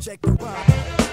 Check the rock.